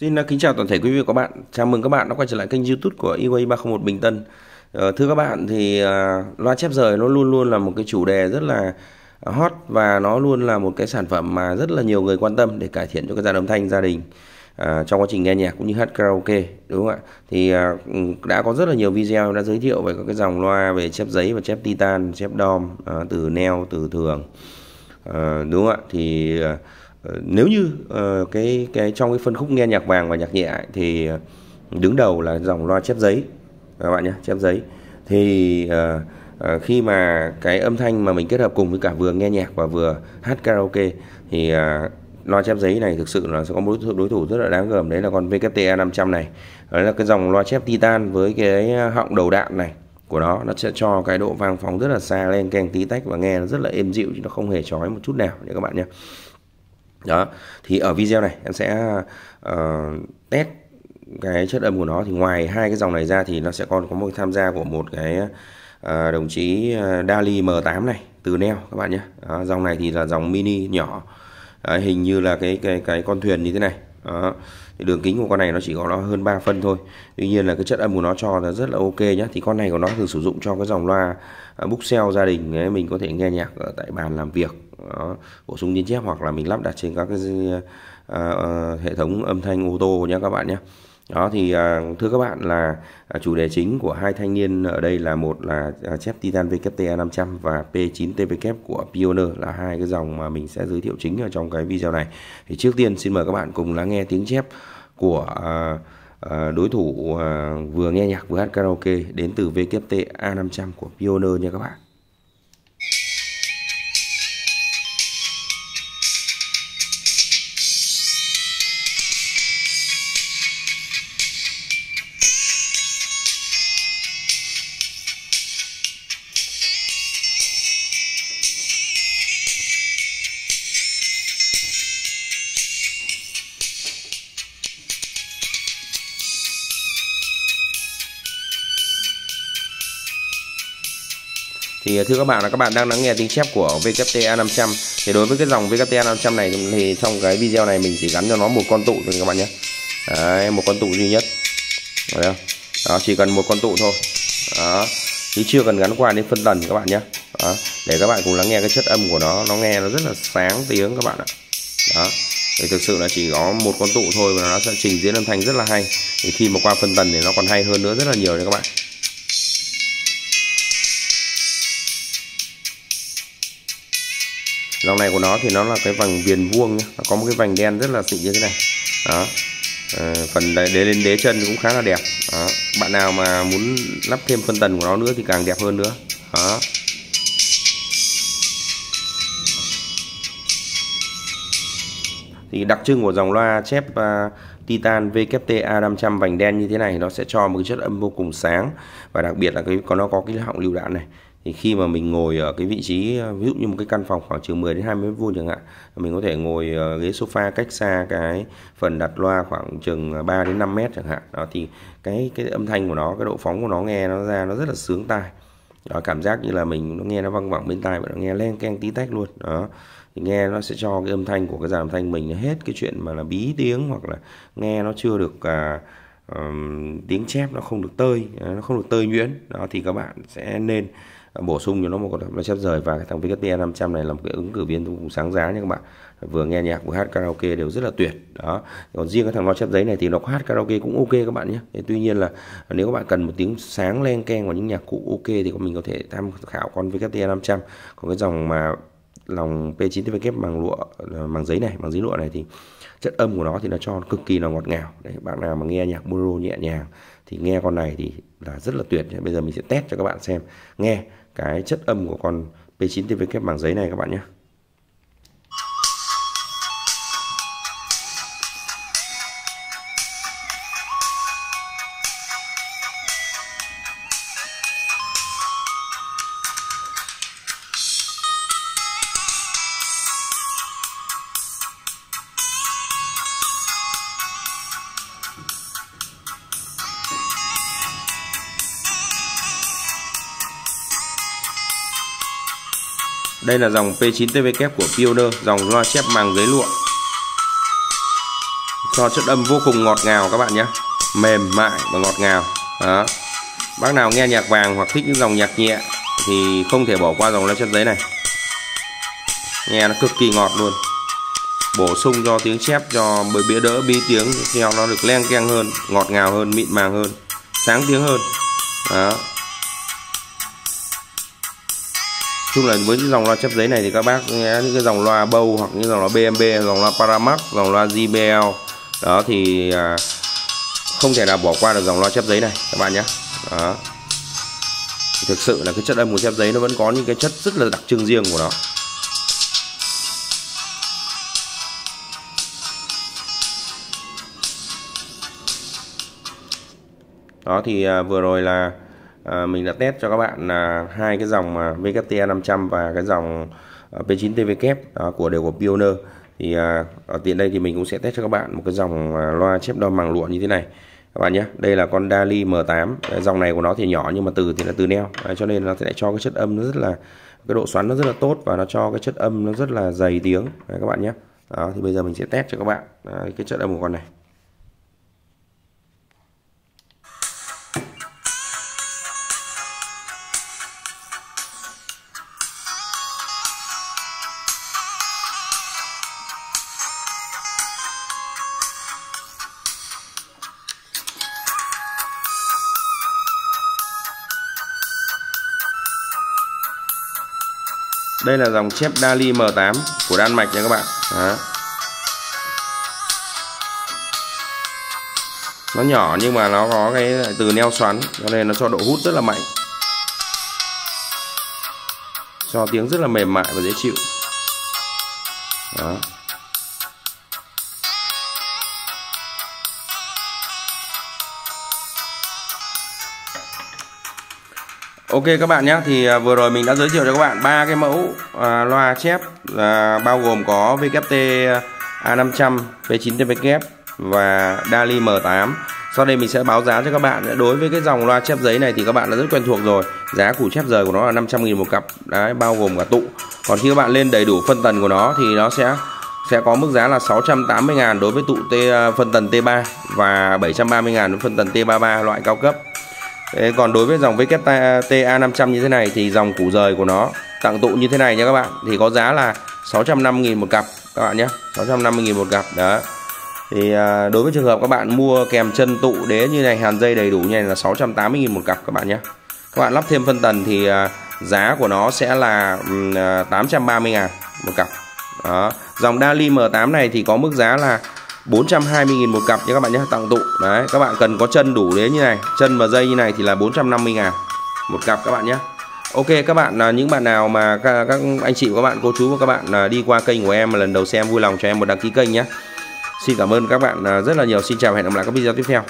Xin à, kính chào toàn thể quý vị và các bạn. Chào mừng các bạn đã quay trở lại kênh YouTube của EWay 301 Bình Tân. Ờ, thưa các bạn thì à, loa chép rời nó luôn luôn là một cái chủ đề rất là hot và nó luôn là một cái sản phẩm mà rất là nhiều người quan tâm để cải thiện cho cái dàn âm thanh gia đình à, trong quá trình nghe nhạc cũng như hát karaoke đúng không ạ? Thì đã có rất là nhiều video đã giới thiệu về các cái dòng loa về chép giấy và chép titan, chép dom từ neo, từ thường. Ờ, đúng không ạ? Thì Ờ, nếu như uh, cái cái trong cái phân khúc nghe nhạc vàng và nhạc nhẹ thì ờ, đứng đầu là dòng loa chép giấy. Các bạn nhé chép giấy. Thì uh, uh, khi mà cái âm thanh mà mình kết hợp cùng với cả vừa nghe nhạc và vừa hát karaoke thì uh, loa chép giấy này thực sự là sẽ có một đối thủ rất là đáng gờm. Đấy là con VKT 500 e này. Đấy là cái dòng loa chép titan với cái họng đầu đạn này của nó. Nó sẽ cho cái độ vang phóng rất là xa lên keng tí tách và nghe nó rất là êm dịu chứ nó không hề chói một chút nào nha các bạn nhé đó. Thì ở video này em sẽ uh, test cái chất âm của nó. Thì ngoài hai cái dòng này ra thì nó sẽ còn có một tham gia của một cái uh, đồng chí ờ, Dali M8 này từ neo các bạn nhé. Đó, dòng này thì là dòng mini nhỏ. Đấy, hình như là cái cái cái con thuyền như thế này. Đó. Thì đường kính của con này nó chỉ có nó hơn 3 phân thôi. Tuy nhiên là cái chất âm của nó cho là rất là ok nhé Thì con này của nó thường sử dụng cho cái dòng loa à, búc xeo gia đình ấy, Mình có thể nghe nhạc ở tại bàn làm việc đó, bổ sung ghi chép hoặc là mình lắp đặt trên các cái uh, uh, hệ thống âm thanh ô tô nhé các bạn nhé đó, thì à, thưa các bạn là à, chủ đề chính của hai thanh niên ở đây là một là à, chép Titan VKTA 500 và P9 TVK của Pioneer là hai cái dòng mà mình sẽ giới thiệu chính ở trong cái video này. Thì trước tiên xin mời các bạn cùng lắng nghe tiếng chép của đối thủ vừa nghe nhạc vừa hát karaoke đến từ VKT A500 của Pioneer nha các bạn. Thì thưa các bạn là các bạn đang lắng nghe tiếng chép của VKTA 500 thì đối với cái dòng VKTA 500 này thì trong cái video này mình chỉ gắn cho nó một con tụ thôi các bạn nhé. Đấy, một con tụ duy nhất. Đấy không? đó chỉ cần một con tụ thôi. Đó. Chứ chưa cần gắn qua đến phân tần các bạn nhé. Đó. để các bạn cùng lắng nghe cái chất âm của nó. Nó nghe nó rất là sáng tiếng các bạn ạ. Đó. Thì thực sự là chỉ có một con tụ thôi và nó sẽ trình diễn âm thanh rất là hay. Thì khi mà qua phân tần thì nó còn hay hơn nữa rất là nhiều đấy các bạn. Dòng này của nó thì nó là cái vành viền vuông nhé nó có một cái vành đen rất là xịn như thế này. Đó. À, phần đế lên đế chân cũng khá là đẹp. Đó. bạn nào mà muốn lắp thêm phân tần của nó nữa thì càng đẹp hơn nữa. Đó. Thì đặc trưng của dòng loa chép uh, Titan VKT A500 vành đen như thế này nó sẽ cho một cái chất âm vô cùng sáng. Và đặc biệt là cái có nó có cái họng lưu đạn này thì khi mà mình ngồi ở cái vị trí ví dụ như một cái căn phòng khoảng chừng 10 đến 20 mét vuông chẳng hạn mình có thể ngồi ghế sofa cách xa cái phần đặt loa khoảng chừng 3 đến 5 mét chẳng hạn. Đó thì cái cái âm thanh của nó cái độ phóng của nó nghe nó ra nó rất là sướng tai. Đó cảm giác như là mình nó nghe nó văng vẳng bên tai và nó nghe len keng tí tách luôn. Đó thì nghe nó sẽ cho cái âm thanh của cái dàn âm thanh mình hết cái chuyện mà là bí tiếng hoặc là nghe nó chưa được à, um, tiếng chép nó không được tơi à, nó không được tơi nhuyễn. Đó thì các bạn sẽ nên bổ sung cho nó một con loa rời và cái thằng VKT 500 này là một cái ứng cử viên cũng sáng giá nha các bạn. Vừa nghe nhạc vừa hát karaoke đều rất là tuyệt. Đó. Còn riêng cái thằng loa chép giấy này thì nó hát karaoke cũng ok các bạn nhé. Tuy nhiên là nếu các bạn cần một tiếng sáng len keng và những nhạc cụ ok thì mình có thể tham khảo con VKT 500 còn cái dòng mà lòng P9 TVK bằng lụa ờ, bằng giấy này, bằng giấy lụa này thì chất âm của nó thì nó cho cực kỳ là ngọt ngào. Đấy, bạn nào mà nghe nhạc bolero nhẹ nhàng thì nghe con này thì là rất là tuyệt bây giờ mình sẽ test cho các bạn xem. Nghe cái chất âm của con P9 TVK bảng giấy này các bạn nhé. Đây là dòng P9 TV kép của Pioneer, dòng loa chép màng giấy lụa. cho chất âm vô cùng ngọt ngào các bạn nhé. Mềm mại và ngọt ngào. Đó. Bác nào nghe nhạc vàng hoặc thích những dòng nhạc nhẹ thì không thể bỏ qua dòng loa chất giấy này. Nghe nó cực kỳ ngọt luôn. Bổ sung cho tiếng chép cho bởi bĩa đỡ bi tiếng theo nó được len keng hơn ngọt ngào hơn mịn màng hơn sáng tiếng hơn. Đó. Chung là với những dòng loa chép giấy này thì các bác nghe những cái dòng loa bâu hoặc những dòng loa BMB dòng loa Paramax dòng loa JBL đó thì à, không thể nào bỏ qua được dòng loa chép giấy này các bạn nhé. Đó. Thực sự là cái chất âm của chép giấy nó vẫn có những cái chất rất là đặc trưng riêng của nó. Đó thì à, vừa rồi là à, mình đã test cho các bạn là hai cái dòng à, VKT 500 và cái dòng P9 TV kép của đều của Pioneer. Thì à, ở tiện đây thì mình cũng sẽ test cho các bạn một cái dòng à, loa chép đo màng lụa như thế này. Các bạn nhé đây là con Dali M8 dòng này của nó thì nhỏ nhưng mà từ thì là từ neo. À, cho nên nó sẽ cho cái chất âm nó rất là cái độ xoắn nó rất là tốt và nó cho cái chất âm nó rất là dày tiếng. Đấy, các bạn nhé. Đó thì bây giờ mình sẽ test cho các bạn Đấy, cái chất âm của con này. Đây là dòng chép Dali M8 của Đan Mạch nha các bạn. Đó. nó nhỏ nhưng mà nó có cái từ neo xoắn, cho nên nó cho độ hút rất là mạnh. Cho tiếng rất là mềm mại và dễ chịu. Đó. Ok các bạn nhé thì à, vừa rồi mình đã giới thiệu cho các bạn ba cái mẫu à, loa chép à, bao gồm có VKT A500 P9 TVK và Dali M8 sau đây mình sẽ báo giá cho các bạn. Đối với cái dòng loa chép giấy này thì các bạn đã rất quen thuộc rồi. Giá củ chép rời của nó là 500.000 một cặp. Đấy bao gồm cả tụ. Còn khi các bạn lên đầy đủ phân tần của nó thì nó sẽ sẽ có mức giá là 680.000 đối với tụ T à, phân tần T3 và 730.000 đối với phân tần T33 loại cao cấp. Đấy, còn đối với dòng VKTA 500 như thế này thì dòng củ rời của nó tặng tụ như thế này nha các bạn. Thì có giá là 650.000 một cặp các bạn nhé. 650.000 một cặp đó. Thì à, đối với trường hợp các bạn mua kèm chân tụ đế như này hàn dây đầy đủ như này là 680.000 một cặp các bạn nhé. Các bạn lắp thêm phân tần thì à, giá của nó sẽ là um, 830.000 à, một cặp. Đó. Dòng Dali M8 này thì có mức giá là 420.000 một cặp nha các bạn nhé tặng tụ. Đấy các bạn cần có chân đủ đế như này chân và dây như này thì là 450.000 một cặp các bạn nhé. Ok các bạn là những bạn nào mà các, các anh chị các bạn cô chú và các bạn là đi qua kênh của em mà lần đầu xem vui lòng cho em một đăng ký kênh nhé. Xin cảm ơn các bạn à, rất là nhiều. Xin chào hẹn gặp lại các video tiếp theo.